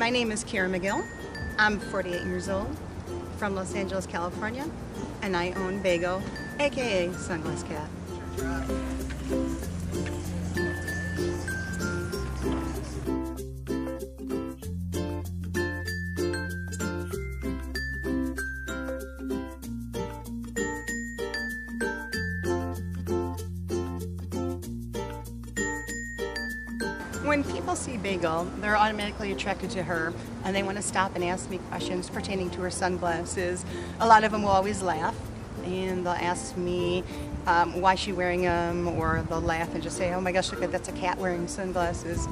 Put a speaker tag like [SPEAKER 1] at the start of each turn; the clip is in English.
[SPEAKER 1] my name is Karen McGill. I'm 48 years old from Los Angeles, California, and I own Bagel, aka Sunglass Cat. When people see Bagel, they're automatically attracted to her and they want to stop and ask me questions pertaining to her sunglasses. A lot of them will always laugh and they'll ask me um, why she's wearing them or they'll laugh and just say, oh my gosh, look, at that's a cat wearing sunglasses.